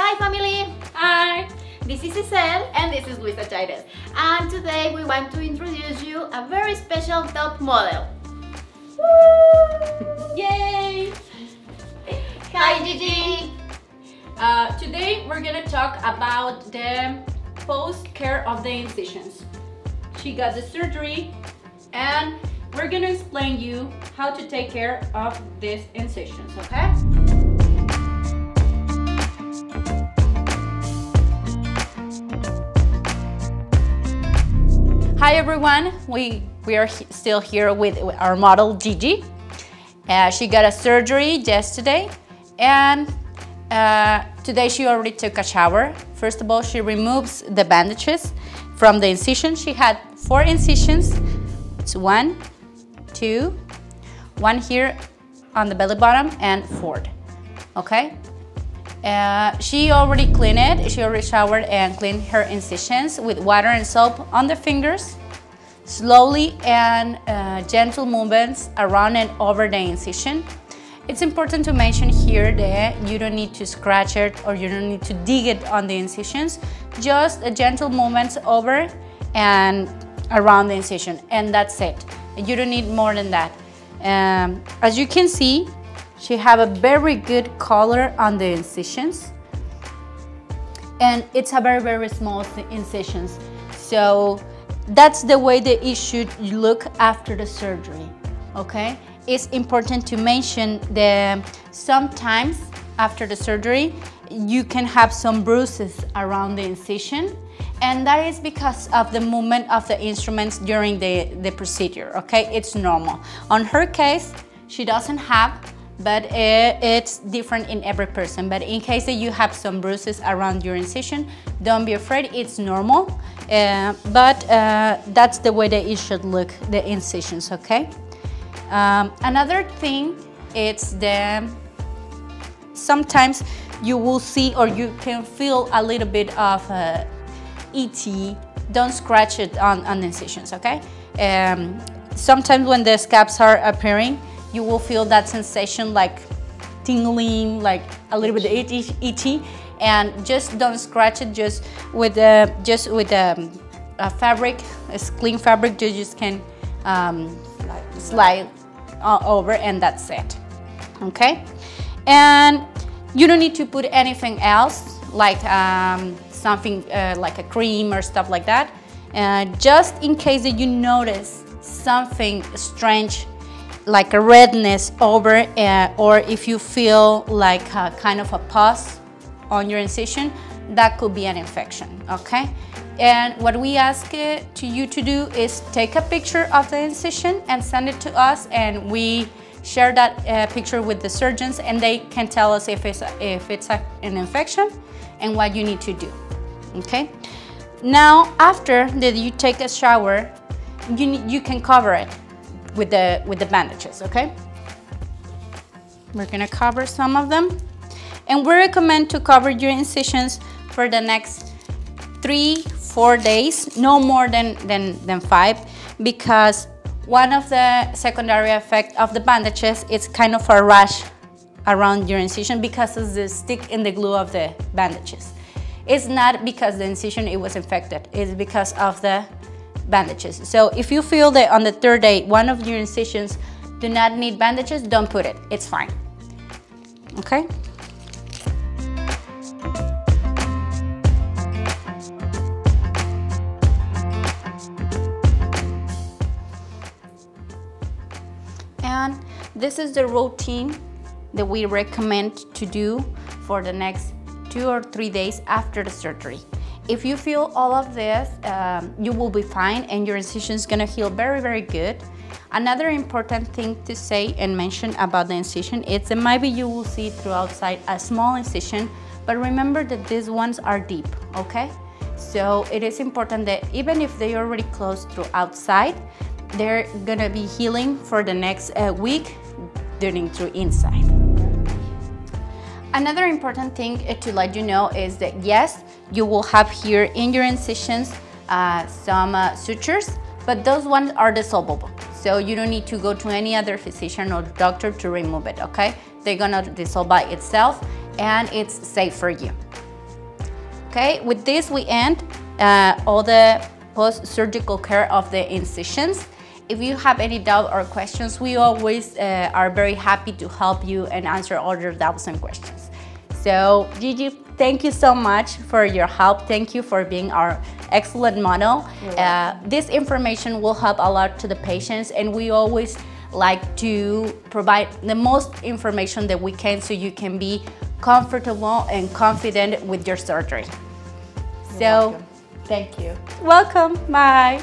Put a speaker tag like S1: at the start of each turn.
S1: Hi family!
S2: Hi!
S1: This is Isel
S2: and this is Luisa Chairez.
S1: And today we want to introduce you a very special top model. Woo!
S2: Yay!
S1: Hi Gigi!
S2: Uh, today we're gonna talk about the post-care of the incisions. She got the surgery and we're gonna explain you how to take care of these incisions, okay? Hi everyone, we, we are he still here with our model Gigi. Uh, she got a surgery yesterday and uh, today she already took a shower. First of all, she removes the bandages from the incision. She had four incisions. It's one, two, one here on the belly bottom and four, okay? Uh, she already cleaned it. She already showered and cleaned her incisions with water and soap on the fingers. Slowly and uh, gentle movements around and over the incision. It's important to mention here that you don't need to scratch it or you don't need to dig it on the incisions. Just a gentle movements over and around the incision and that's it. You don't need more than that. Um, as you can see, she have a very good color on the incisions and it's a very, very small incisions. So that's the way that it should look after the surgery, okay? It's important to mention that sometimes after the surgery, you can have some bruises around the incision and that is because of the movement of the instruments during the, the procedure, okay? It's normal. On her case, she doesn't have but it's different in every person. But in case that you have some bruises around your incision, don't be afraid, it's normal. Uh, but uh, that's the way that it should look, the incisions, okay? Um, another thing, it's the, sometimes you will see or you can feel a little bit of uh, ET, don't scratch it on, on incisions, okay? Um, sometimes when the scabs are appearing, you will feel that sensation like tingling, like a little bit itchy, itchy and just don't scratch it just with the just with a, a fabric, a clean fabric. You just can um, slide over and that's it. Okay, and you don't need to put anything else like um, something uh, like a cream or stuff like that. Uh, just in case that you notice something strange like a redness over uh, or if you feel like a, kind of a pus on your incision, that could be an infection, okay? And what we ask uh, to you to do is take a picture of the incision and send it to us and we share that uh, picture with the surgeons and they can tell us if it's, a, if it's a, an infection and what you need to do, okay? Now, after that you take a shower, you, you can cover it with the, with the bandages, okay? We're gonna cover some of them. And we recommend to cover your incisions for the next three, four days, no more than, than, than five, because one of the secondary effect of the bandages is kind of a rash around your incision because of the stick in the glue of the bandages. It's not because the incision it was infected, it's because of the bandages. So if you feel that on the third day, one of your incisions do not need bandages, don't put it, it's fine, okay? And this is the routine that we recommend to do for the next two or three days after the surgery. If you feel all of this, um, you will be fine and your incision is gonna heal very, very good. Another important thing to say and mention about the incision is that maybe you will see through outside a small incision, but remember that these ones are deep, okay? So it is important that even if they already closed through outside, they're gonna be healing for the next uh, week during through inside. Another important thing to let you know is that yes, you will have here in your incisions uh, some uh, sutures, but those ones are dissolvable. So you don't need to go to any other physician or doctor to remove it, okay? They're gonna dissolve by itself and it's safe for you, Okay, with this we end uh, all the post-surgical care of the incisions. If you have any doubt or questions, we always uh, are very happy to help you and answer all your doubts and questions. So Gigi, thank you so much for your help. Thank you for being our excellent model. Uh, this information will help a lot to the patients and we always like to provide the most information that we can so you can be comfortable and confident with your surgery. so,
S3: Thank you.
S2: welcome. Bye.